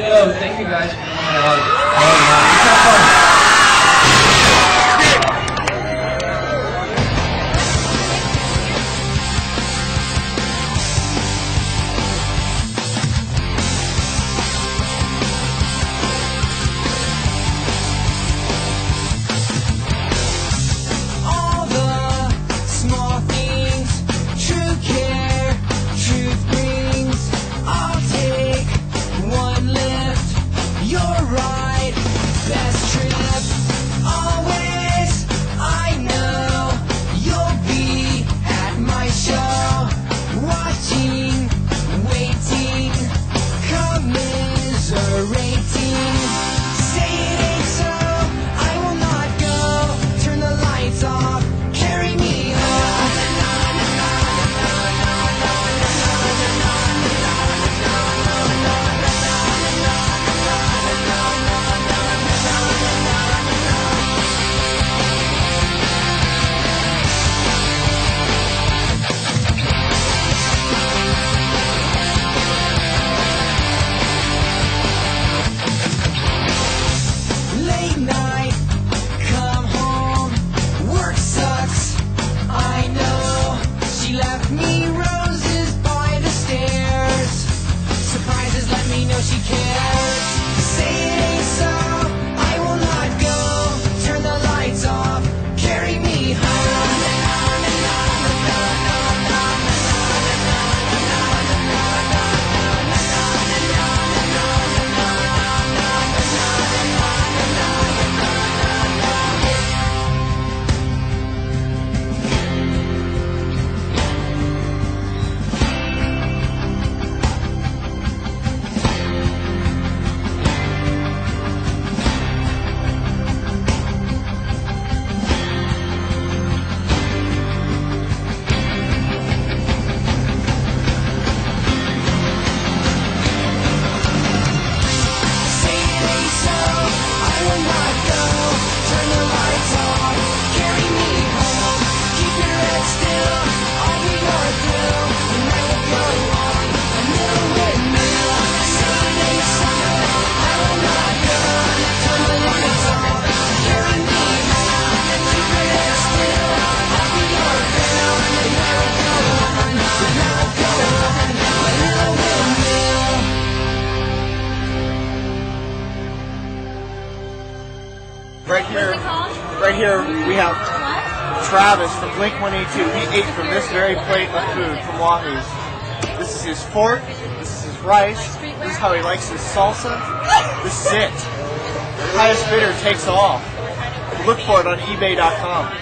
Yo, thank you guys for coming out. right here, right here, we have Travis from Blink 182. He ate from this very plate of food from Wahoo's. This is his fork. This is his rice. This is how he likes his salsa. This is it. The highest bidder takes all. Look for it on eBay.com.